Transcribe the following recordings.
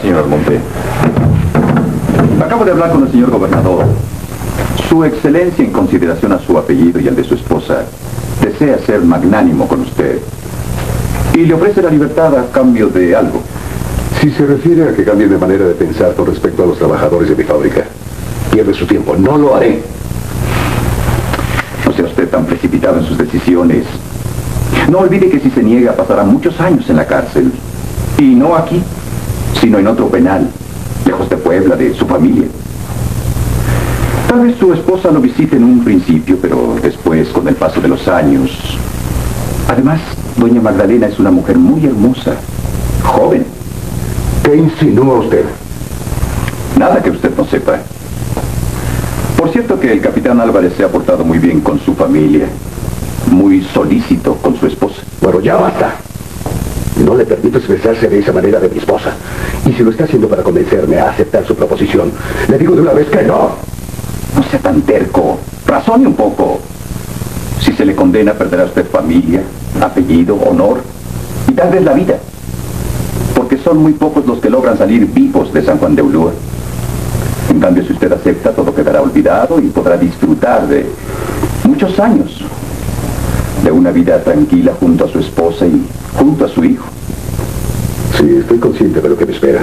señor Almonte. Acabo de hablar con el señor gobernador. Su excelencia en consideración a su apellido y al de su esposa desea ser magnánimo con usted. Y le ofrece la libertad a cambio de algo. Si se refiere a que cambie de manera de pensar con respecto a los trabajadores de mi fábrica, pierde su tiempo. No lo haré. No sea usted tan precipitado en sus decisiones. No olvide que si se niega pasará muchos años en la cárcel. Y no aquí, sino en otro penal, lejos de Puebla, de su familia. Tal vez su esposa lo visite en un principio, pero después, con el paso de los años. Además, doña Magdalena es una mujer muy hermosa, joven. ¿Qué insinúa usted? Nada que usted no sepa. Por cierto que el capitán Álvarez se ha portado muy bien con su familia. Muy solícito con su esposa. Bueno, ya basta. No le permito expresarse de esa manera de mi esposa. Y si lo está haciendo para convencerme a aceptar su proposición, le digo de una vez que no. No sea tan terco. Razone un poco. Si se le condena, perderá usted familia, apellido, honor y tal vez la vida. Porque son muy pocos los que logran salir vivos de San Juan de Ulúa. En cambio, si usted acepta, todo quedará olvidado y podrá disfrutar de muchos años de una vida tranquila junto a su esposa y junto a su hijo. Sí, estoy consciente de lo que me espera.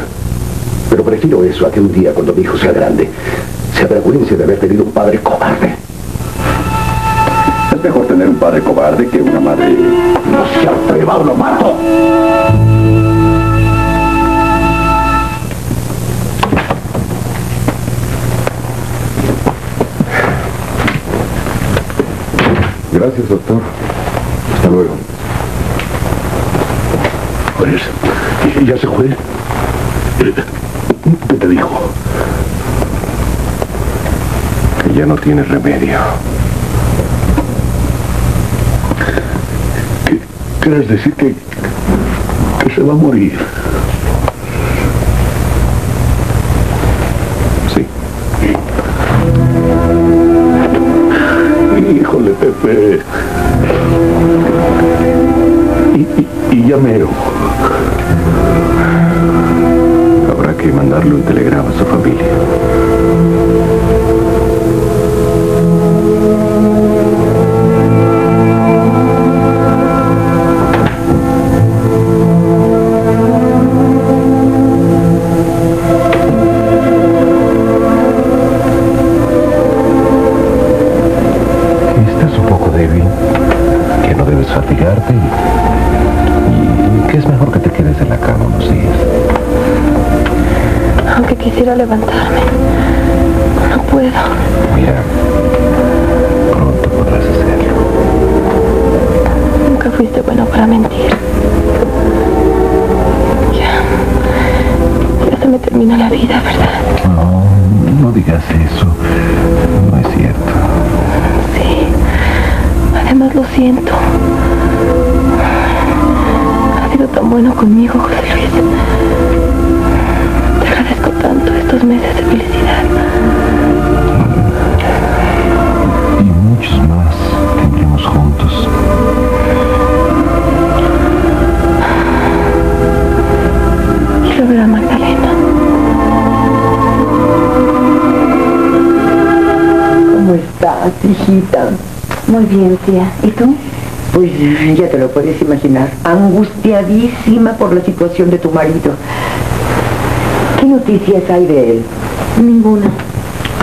Pero prefiero eso a que un día, cuando mi hijo sea grande, se avergüence de haber tenido un padre cobarde. Es mejor tener un padre cobarde que una madre... ¡No se atreva o lo mato! Gracias, doctor. Hasta luego. Pues, ¿ya se fue? ¿Qué te dijo? Que ya no tiene remedio. ¿Qué, ¿Quieres decir que, que se va a morir? Y, y ya mero. Habrá que mandarle un telegrama a su familia. Levantarme, no puedo. Mira, pronto podrás hacerlo. Nunca fuiste bueno para mentir. Ya. Ya se me termina la vida, ¿verdad? No, no digas eso. No es cierto. Sí. Además lo siento. Has sido tan bueno conmigo, José Luis. Tanto estos meses de felicidad. Y muchos más tendremos juntos. Quiero ver a Magdalena. ¿Cómo estás, hijita? Muy bien, tía. ¿Y tú? Pues ya te lo puedes imaginar, angustiadísima por la situación de tu marido. ¿Qué noticias hay de él? Ninguna.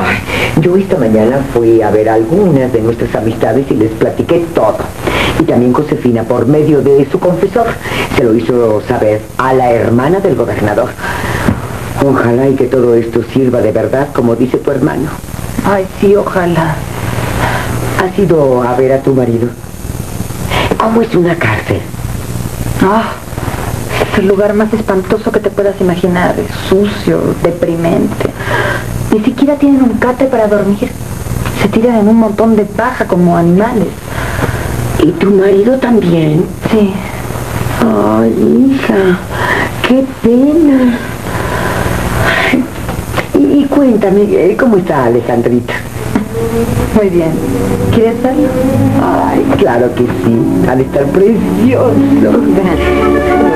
Ay, yo esta mañana fui a ver a algunas de nuestras amistades y les platiqué todo. Y también Josefina, por medio de su confesor, se lo hizo saber a la hermana del gobernador. Ojalá y que todo esto sirva de verdad, como dice tu hermano. Ay, sí, ojalá. ¿Has ido a ver a tu marido? ¿Cómo es una cárcel? Ah, es el lugar más espantoso que te puedas imaginar. Es sucio, deprimente. Ni siquiera tienen un cate para dormir. Se tiran en un montón de paja como animales. ¿Y tu marido también? Sí. Ay, hija, qué pena. Y, y cuéntame, eh, ¿cómo está Alejandrita? Muy bien. ¿Quieres verlo? Ay, claro que sí, ha de estar precioso. Ven.